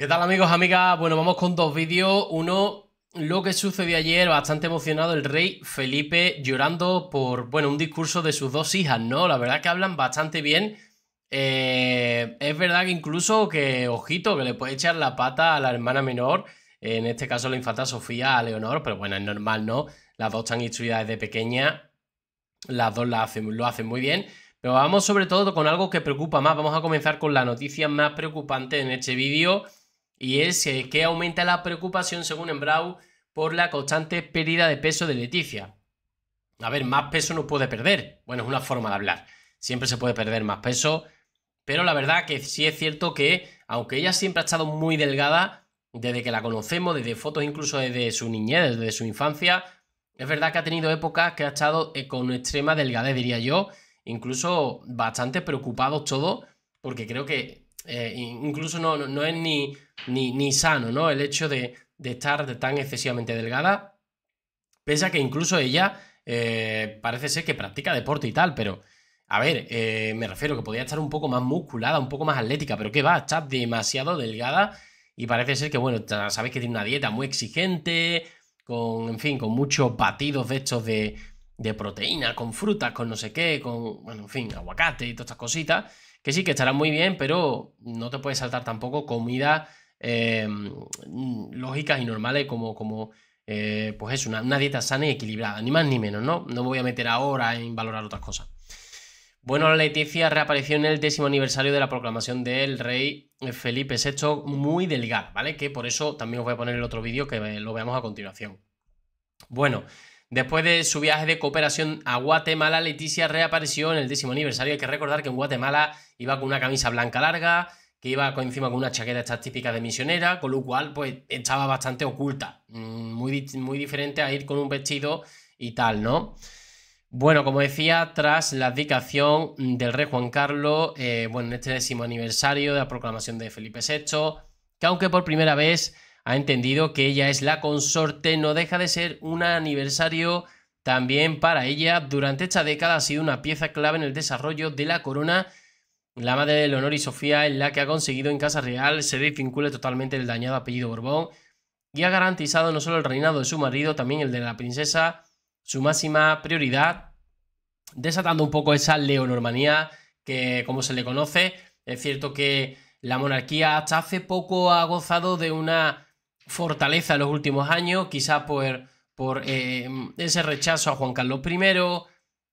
¿Qué tal amigos, amigas? Bueno, vamos con dos vídeos. Uno, lo que sucedió ayer, bastante emocionado el rey Felipe llorando por, bueno, un discurso de sus dos hijas, ¿no? La verdad que hablan bastante bien. Eh, es verdad que incluso que, ojito, que le puede echar la pata a la hermana menor, en este caso la infanta Sofía a Leonor, pero bueno, es normal, ¿no? Las dos están instruidas desde pequeña, las dos lo hacen, lo hacen muy bien. Pero vamos sobre todo con algo que preocupa más. Vamos a comenzar con la noticia más preocupante en este vídeo. Y es que aumenta la preocupación, según Embrau, por la constante pérdida de peso de Leticia. A ver, más peso no puede perder. Bueno, es una forma de hablar. Siempre se puede perder más peso. Pero la verdad que sí es cierto que, aunque ella siempre ha estado muy delgada, desde que la conocemos, desde fotos incluso desde su niñez, desde su infancia, es verdad que ha tenido épocas que ha estado eh, con extrema delgadez, diría yo, incluso bastante preocupados todos, porque creo que eh, incluso no, no, es ni, ni, sano, ¿no? El hecho de, estar tan excesivamente delgada, pese a que incluso ella eh, parece ser que practica deporte y tal, pero... A ver, eh, me refiero que podría estar un poco más musculada, un poco más atlética, pero ¿qué va? Está demasiado delgada y parece ser que, bueno, sabéis que tiene una dieta muy exigente, con, en fin, con muchos batidos de estos de, de proteína, con frutas, con no sé qué, con, bueno, en fin, aguacate y todas estas cositas, que sí que estarán muy bien, pero no te puedes saltar tampoco comida em, lógicas y normales como, como eh, pues es una, dieta sana y equilibrada, ni más ni menos, ¿no? No me voy a meter ahora en valorar otras cosas. Bueno, Leticia reapareció en el décimo aniversario de la proclamación del rey Felipe VI muy delgada, ¿vale? Que por eso también os voy a poner el otro vídeo que lo veamos a continuación. Bueno, Después de su viaje de cooperación a Guatemala, Leticia reapareció en el décimo aniversario. Hay que recordar que en Guatemala iba con una camisa blanca larga, que iba encima con una chaqueta estas típica de misionera, con lo cual pues estaba bastante oculta. Mm, muy, muy diferente a ir con un vestido y tal, ¿no? Bueno, como decía, tras la abdicación del rey Juan Carlos, eh, bueno, en este décimo aniversario de la proclamación de Felipe VI, que aunque por primera vez ha entendido que ella es la consorte, no deja de ser un aniversario también para ella. Durante esta década ha sido una pieza clave en el desarrollo de la corona. La madre de Leonor y Sofía es la que ha conseguido en Casa Real se desvincule totalmente del dañado apellido Borbón y ha garantizado no solo el reinado de su marido, también el de la princesa, su máxima prioridad, desatando un poco esa leonormanía que, como se le conoce, es cierto que la monarquía hasta hace poco ha gozado de una fortaleza en los últimos años, quizá por, por eh, ese rechazo a Juan Carlos I,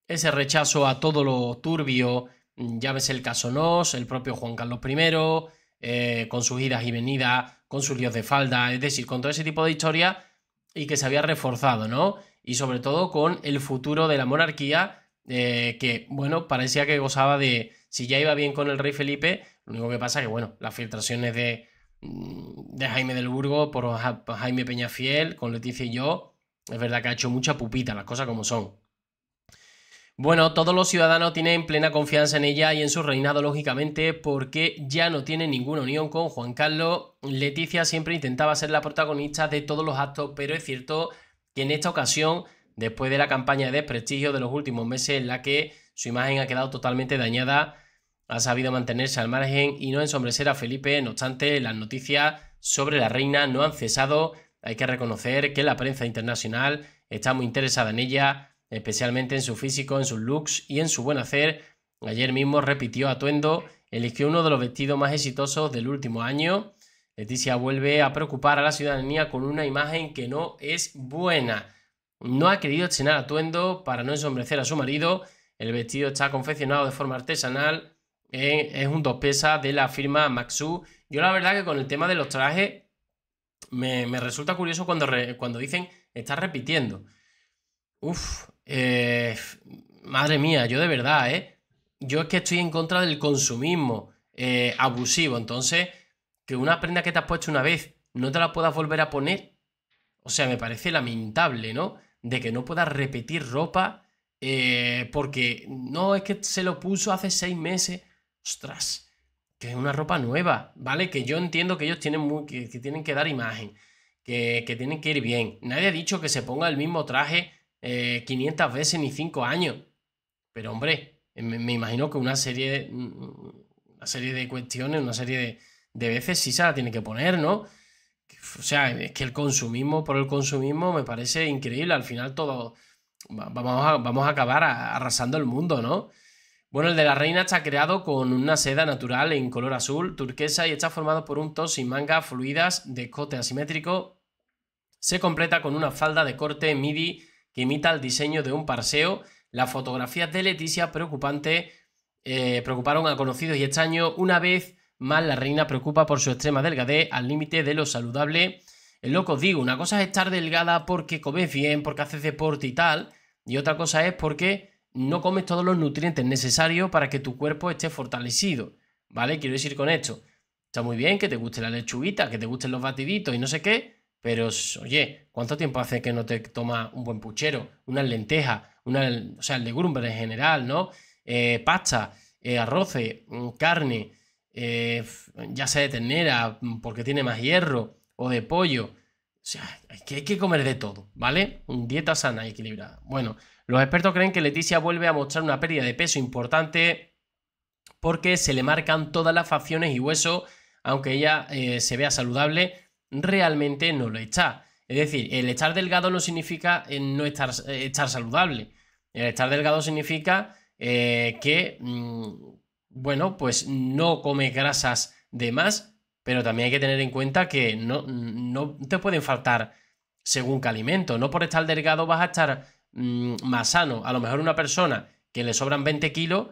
ese rechazo a todo lo turbio, llámese el caso Nos, el propio Juan Carlos I, eh, con sus idas y venidas, con sus líos de falda, es decir, con todo ese tipo de historia y que se había reforzado, ¿no? Y sobre todo con el futuro de la monarquía, eh, que, bueno, parecía que gozaba de, si ya iba bien con el rey Felipe, lo único que pasa que, bueno, las filtraciones de, de Jaime del Burgo por Jaime Peñafiel, con Leticia y yo, es verdad que ha hecho mucha pupita, las cosas como son. Bueno, todos los ciudadanos tienen plena confianza en ella y en su reinado, lógicamente, porque ya no tiene ninguna unión con Juan Carlos. Leticia siempre intentaba ser la protagonista de todos los actos, pero es cierto que en esta ocasión, después de la campaña de desprestigio de los últimos meses en la que su imagen ha quedado totalmente dañada, ha sabido mantenerse al margen y no ensombrecer a Felipe, no obstante, las noticias sobre la reina no han cesado. Hay que reconocer que la prensa internacional está muy interesada en ella, especialmente en su físico, en sus looks y en su buen hacer. Ayer mismo repitió atuendo, eligió uno de los vestidos más exitosos del último año. Leticia vuelve a preocupar a la ciudadanía con una imagen que no es buena. No ha querido estrenar atuendo para no ensombrecer a su marido. El vestido está confeccionado de forma artesanal es un dos pesas de la firma Maxu. Yo la verdad que con el tema de los trajes me, resulta curioso cuando, cuando dicen está repitiendo. Uf, eh, madre mía, yo de verdad, ¿eh? Yo es que estoy en contra del consumismo eh, abusivo. Entonces, que una prenda que te has puesto una vez no te la puedas volver a poner. O sea, me parece lamentable, ¿no? De que no puedas repetir ropa eh, porque no es que se lo puso hace seis meses ostras, que es una ropa nueva, ¿vale? Que yo entiendo que ellos tienen, que, tienen que dar imagen, que, tienen que ir bien. Nadie ha dicho que se ponga el mismo traje 500 eh, veces ni 5 años. Pero hombre, me, imagino que una serie, una serie de cuestiones, una serie de veces sí se la tiene que poner, ¿no? O sea, es que el consumismo por el consumismo me parece increíble. Al final todo vamos a, vamos a acabar arrasando el mundo, ¿no? Bueno, el de la reina está creado con una seda natural en color azul, turquesa y está formado por un top sin mangas fluidas de cote asimétrico. Se completa con una falda de corte midi que imita el diseño de un parseo. Las fotografías de Leticia preocupante eh, preocuparon a conocidos y extraños. Una vez más, la reina preocupa por su extrema delgadez al límite de lo saludable. Es lo que os digo, una cosa es estar delgada porque comes bien, porque haces deporte y tal, y otra cosa es porque no comes todos los nutrientes necesarios para que tu cuerpo esté fortalecido. ¿Vale? Quiero decir con esto. Está muy bien que te guste la lechuguita, que te gusten los batiditos y no sé qué, pero oye, ¿cuánto tiempo hace que no te tomas un buen puchero, unas lentejas, una, o sea, el legumbre en general, ¿no? Eh, pasta, eh, arroz, mm, carne, eh, ya sea de ternera, mm, porque tiene más hierro, o de pollo. O sea, que, hay que comer de todo, ¿vale? Dieta sana y equilibrada. Bueno, los expertos creen que Leticia vuelve a mostrar una pérdida de peso importante porque se le marcan todas las facciones y huesos, aunque ella eh, se vea saludable, realmente no lo está. Es decir, el estar delgado no significa eh, no estar, eh, estar, saludable. El estar delgado significa que, mm, bueno, pues no come grasas de más, pero también hay que tener en cuenta que no, no te pueden faltar según qué alimento. No por estar delgado vas a estar Mm, más sano. A lo mejor una persona que le sobran 20 kilos,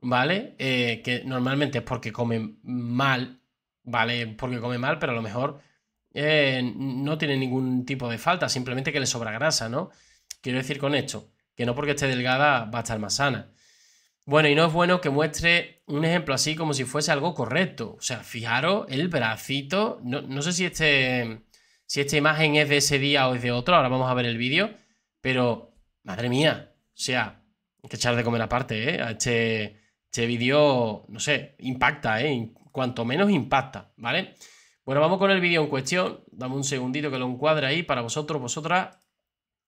¿vale? Eh, que normalmente es porque come mal, ¿vale? Porque come mal, pero a lo mejor eh, no tiene ningún tipo de falta, simplemente que le sobra grasa, ¿no? Quiero decir con esto, que no porque esté delgada va a estar más sana. Bueno, y no es bueno que muestre un ejemplo así como si fuese algo correcto. O sea, fijaros el bracito. No, no sé si, este, si esta imagen es de ese día o es de otro, ahora vamos a ver el vídeo, pero Madre mía. O sea, hay que echar de comer aparte, ¿eh? Este, este vídeo, no sé, impacta, ¿eh? Cuanto menos impacta, ¿vale? Bueno, vamos con el vídeo en cuestión. Dame un segundito que lo encuadre ahí para vosotros, vosotras.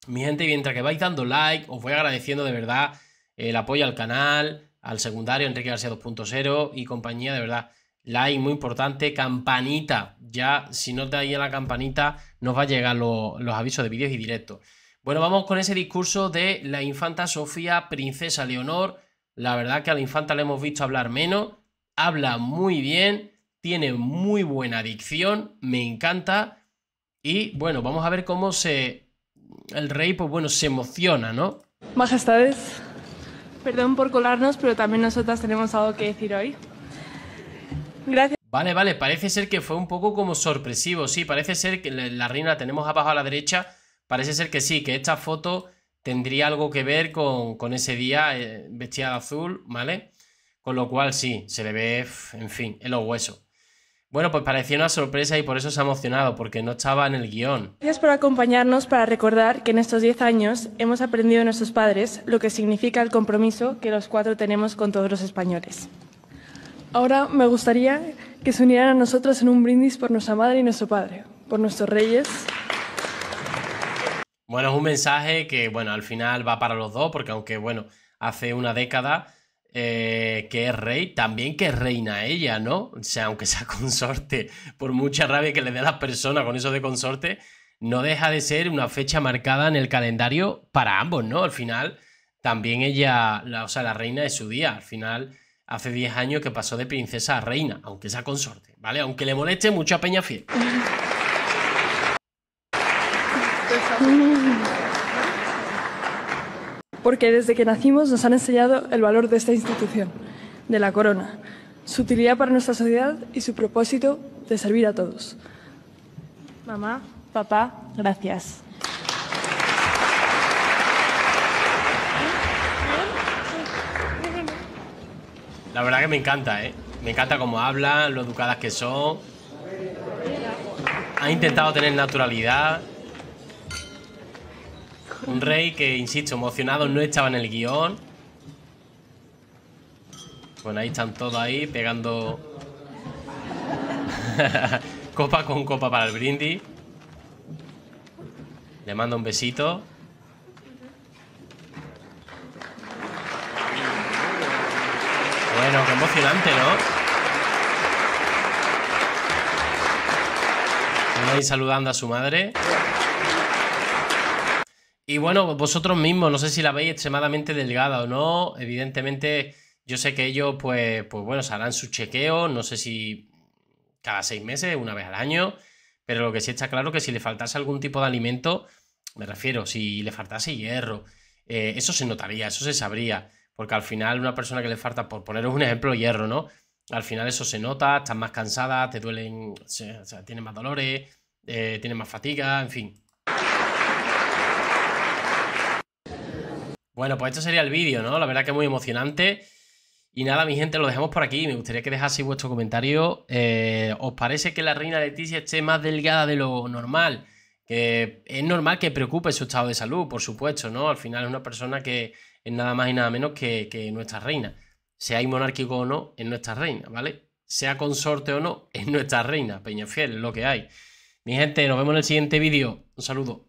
Mi gente, mientras que vais dando like, os voy agradeciendo de verdad el apoyo al canal, al secundario Enrique García 2.0 y compañía, de verdad. Like muy importante, campanita. Ya, si no te a la campanita, nos va a llegar los avisos de vídeos y directos. Bueno, vamos con ese discurso de la infanta Sofía, princesa Leonor. La verdad que a la infanta le hemos visto hablar menos, habla muy bien, tiene muy buena dicción, me encanta. Y bueno, vamos a ver cómo se. El rey, pues bueno, se emociona, ¿no? Majestades, perdón por colarnos, pero también nosotras tenemos algo que decir hoy. Gracias. Vale, vale, parece ser que fue un poco como sorpresivo, sí, parece ser que la reina la tenemos abajo a la derecha Parece ser que sí, que esta foto tendría algo que ver con, ese día eh, vestida de azul, ¿vale? Con lo cual sí, se le ve, en fin, en los huesos. Bueno, pues parecía una sorpresa y por eso se ha emocionado, porque no estaba en el guion. Gracias por acompañarnos para recordar que en estos 10 años hemos aprendido de nuestros padres lo que significa el compromiso que los cuatro tenemos con todos los españoles. Ahora me gustaría que se unieran a nosotros en un brindis por nuestra madre y nuestro padre, por nuestros reyes. Bueno, es un mensaje que, bueno, al final va para los dos, porque aunque, bueno, hace una década eh, que es rey, también que es reina ella, ¿no? O sea, aunque sea consorte, por mucha rabia que le dé a las personas con eso de consorte, no deja de ser una fecha marcada en el calendario para ambos, ¿no? Al final, también ella, o sea, la reina de su día, al final, hace 10 años que pasó de princesa a reina, aunque sea consorte, ¿vale? Aunque le moleste mucho a Peña Fiel. Porque desde que nacimos nos han enseñado el valor de esta institución, de la corona, su utilidad para nuestra sociedad y su propósito de servir a todos. Mamá, papá, gracias. La verdad que me encanta, ¿eh? Me encanta cómo hablan, lo educadas que son. Ha intentado tener naturalidad. Un rey que, insisto, emocionado no estaba en el guion. Bueno, ahí están todos ahí pegando copa con copa para el brindis. Le mando un besito. Bueno, qué emocionante, ¿no? ahí saludando a su madre. Y bueno, vosotros mismos, no sé si la veis extremadamente delgada o no. Evidentemente, yo sé que ellos, pues, pues bueno, se harán sus chequeos, no sé si cada seis meses, una vez al año. Pero lo que sí está claro que si le faltase algún tipo de alimento, me refiero, si le faltase hierro, eh, eso se notaría, eso se sabría. Porque al final, una persona que le falta, por poneros un ejemplo, hierro, ¿no? Al final eso se nota, estás más cansada, te duelen, o sea, tienes más dolores, eh, tienes más fatiga, en fin. Bueno, pues esto sería el vídeo, ¿no? La verdad que muy emocionante. Y nada, mi gente, lo dejamos por aquí. Me gustaría que dejaseis vuestro comentario. Eh, ¿Os parece que la reina Leticia esté más delgada de lo normal? Que es normal que preocupe su estado de salud, por supuesto, ¿no? Al final es una persona que es nada más y nada menos que, que nuestra reina. Sea monárquico o no, es nuestra reina, ¿vale? Sea consorte o no, es nuestra reina. Peñafiel, es lo que hay. Mi gente, nos vemos en el siguiente vídeo. Un saludo.